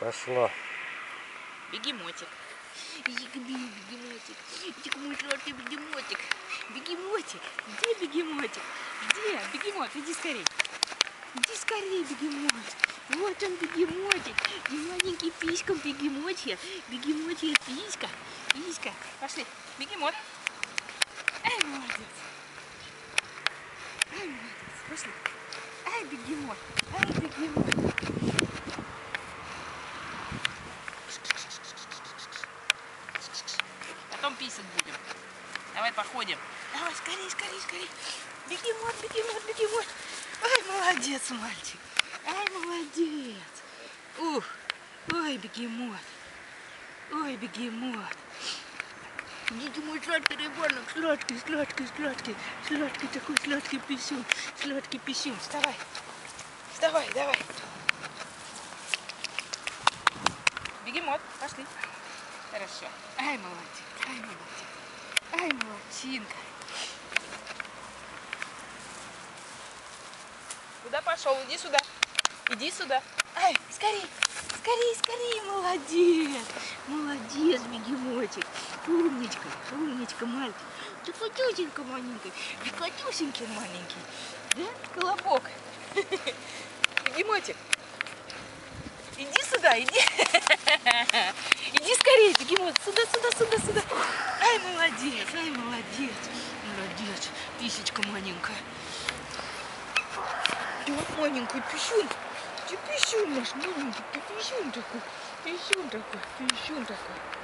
Пошло. Бегемотик. Бегемотик. Тик мой сладкий бегемотик. Бегемотик. Где бегемотик? Где? Бегемот, иди скорей. Иди скорей, бегемот. Вот он, бегемотик. И маленький писька бегемотья. Бегемотья писька. Писька. Пошли. Бегемот. Ай, молодец. Ай, молодец. Пошли. Ай, бегемот. Ай, бегемот. Писать будем. Давай походим. Давай, скорей, скорей, скорей. Бегемот, бегемот, бегемот. Ай, молодец, мальчик. Ай, молодец. Ух, ой, бегемот. Ой, бегемот. Идите, мой сладкий ребенок, сладкий, сладкий, сладкий, сладкий такой сладкий писюн, сладкий писюн. Вставай, вставай, давай. Бегемот, пошли. Хорошо. Ай, молодец, ай, молодец. Ай, молодчинка. Куда пошел? Иди сюда. Иди сюда. Ай, скорей, скорей, скорей, молодец. Молодец, бегемотик. Умничка, умничка, мальчик. Ты котюсенька маленький, ты котюсенький маленький. Да, колобок? Бегемотик. Иди сюда, иди. Сюда, сюда. Ай, молодец, ай, молодец. Молодец, писечка маленькая. Да, маленький писюн. Ты писюн наш маленький, ты писюн такой. Писюн такой, писюн такой.